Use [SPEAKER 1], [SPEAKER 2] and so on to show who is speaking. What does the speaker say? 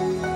[SPEAKER 1] 嗯。